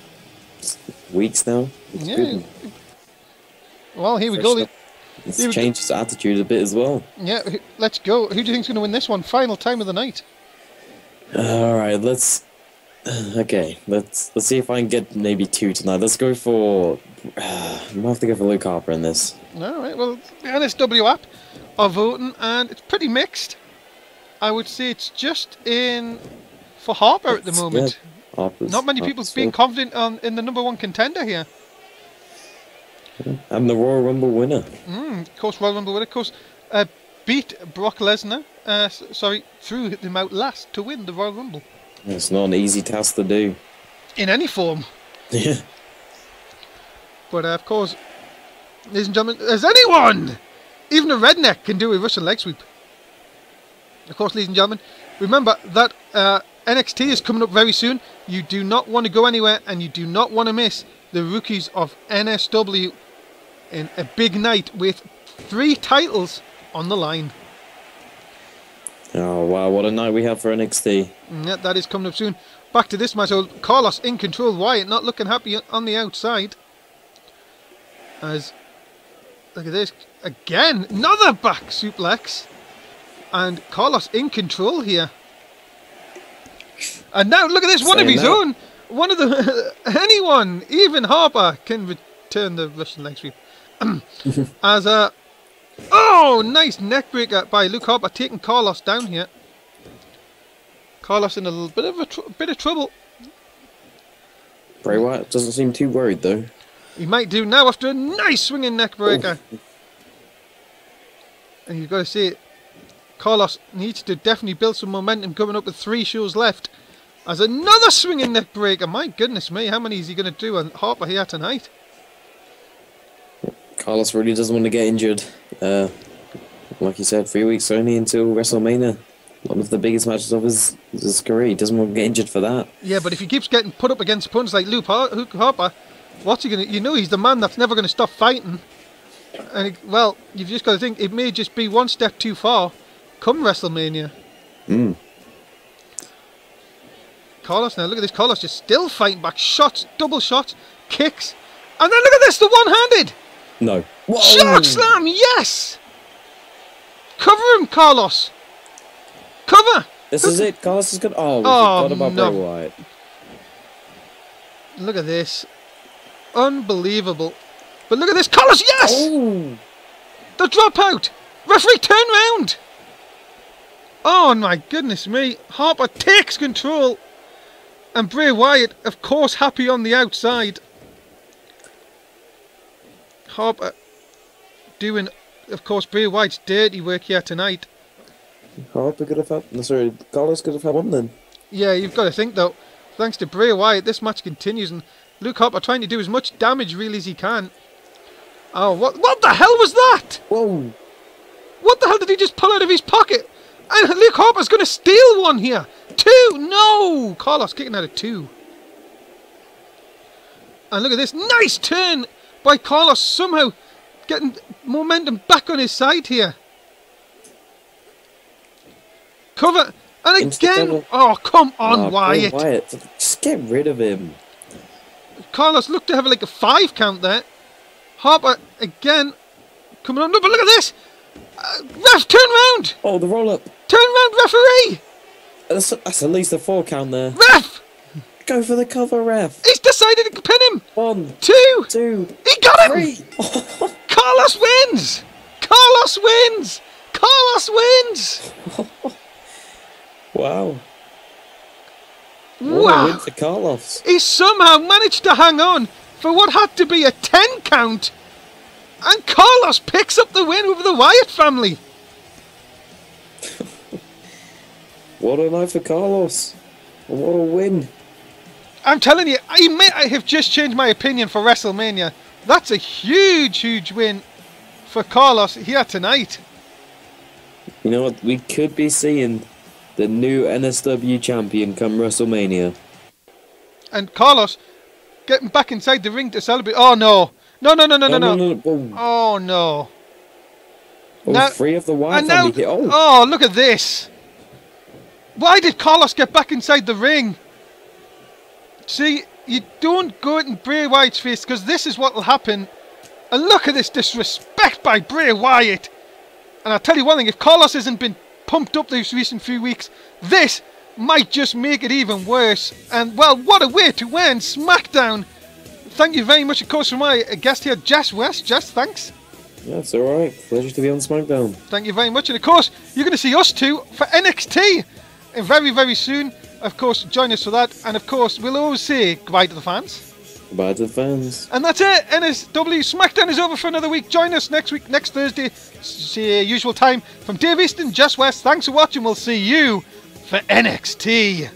weeks now. It's Yeah. good. Well, here we go. up. It's Here changed his attitude a bit as well. Yeah, let's go. Who do you think's going to win this one? Final time of the night. All right, let's. Okay, let's let's see if I can get maybe two tonight. Let's go for. I might have to go for Luke Harper in this. All right. Well, the NSW app are voting, and it's pretty mixed. I would say it's just in for Harper at the moment. yeah, Not many people being confident on in the number one contender here. I'm the Royal Rumble winner. Mm, of course, Royal Rumble winner, of course, uh, beat Brock Lesnar. Uh, sorry, threw him out last to win the Royal Rumble It's not an easy task to do. in any form. Yeah. But uh, of course, ladies and gentlemen, as anyone, even a redneck can do a Russian leg sweep. Of course, ladies and gentlemen, remember that uh, NXT is coming up very soon. You do not want to go anywhere, and you do not want to miss the rookies of NSW in a big night with three titles on the line. Oh wow, what a night we have for NXT. Yeah, that is coming up soon. Back to this match. Carlos in control. Wyatt not looking happy on the outside. As look at this again, another back suplex, and Carlos in control here. And now look at this, one of his that. own. One of the anyone, even Harper can return the Russian leg sweep. As a oh, nice neck breaker uh, by Luke Harper taking Carlos down here. Carlos in a little bit of a tr- bit of trouble. Bray Wyatt doesn't seem too worried though. He might do now after a nice swinging neck breaker. Oh. Uh. And you've got to see it. Carlos needs to definitely build some momentum coming up with three shows left. As another swinging neck breaker. My goodness me, how many is he going to do on Harper here tonight? Carlos really doesn't want to get injured. Uh, like you said, three weeks only until WrestleMania. One of the biggest matches of his, his career. He doesn't want to get injured for that. Yeah, but if he keeps getting put up against opponents like Luke Harper, what's he gonna? You know, he's the man that's never gonna stop fighting. And he, well, you've just got to think it may just be one step too far. Come WrestleMania. Mm. Carlos now, look at this. Carlos just still fighting back. Shots, double shots, kicks. And then look at this, the one handed. No. Shark slam, yes! Cover him, Carlos. Cover. This is it. Carlos is good. Oh, we Oh, forgot about no. Bray Wyatt. Look at this. Unbelievable. But look at this. Carlos, yes! Oh. The dropout. Referee, turn round. Oh my goodness me. Harper takes control. And Bray Wyatt, of course, happy on the outside. Harper doing, of course, Bray Wyatt's dirty work here tonight. Harper could have had. No, sorry, Carlos could have had one then. Yeah, you've got to think though, thanks to Bray Wyatt, this match continues and Luke Harper trying to do as much damage really as he can. Oh, what what the hell was that? Whoa. What the hell did he just pull out of his pocket? And Luke Harper's going to steal one here. Two, no! Carlos kicking out of two. And look at this nice turn by Carlos, somehow getting momentum back on his side here. Cover, and again. Oh, come on, Oh, Wyatt. Wyatt. Just get rid of him. Carlos looked to have like a five count there. Harper again coming on. No, but look at this. Uh, ref, turn round. Oh, the roll up. Turn round, referee. That's, that's at least a four count there. Ref. Go for the cover, ref. He's decided to pin him. One, Two. two, He got him. Carlos wins. Carlos wins. Carlos wins. wow. What Wow. win for Carlos. He somehow managed to hang on for what had to be a 10 count. And Carlos picks up the win over the Wyatt family. What a night for Carlos. And what a win. I'm telling you, I may I have just changed my opinion for WrestleMania. That's a huge, huge win for Carlos here tonight. You know what? We could be seeing the new NSW champion come WrestleMania. And Carlos getting back inside the ring to celebrate. Oh no. No, no, no, no, no, no. no, no. Oh, Oh no. oh, Now- three of the Wyatt now. Oh, oh, look at this. Why did Carlos get back inside the ring? See, you don't go in Bray Wyatt's face because this is what will happen. And look at this disrespect by Bray Wyatt. And I'll tell you one thing, if Carlos hasn't been pumped up these recent few weeks, this might just make it even worse. And well, what a way to win SmackDown. Thank you very much, of course, for my guest here, Jess West. Jess, thanks. yeah, it's alright. Pleasure to be on SmackDown. Thank you very much. And of course, you're going to see us two for NXT very, very soon. Of course, join us for that. And of course, we'll always say goodbye to the fans. Goodbye to the fans. And that's it. NSW SmackDown is over for another week. Join us next week, next Thursday, s- uh, usual time. From Dave Easton, Jess West, thanks for watching. We'll see you for NXT.